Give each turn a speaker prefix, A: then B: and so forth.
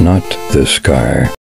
A: not this guy.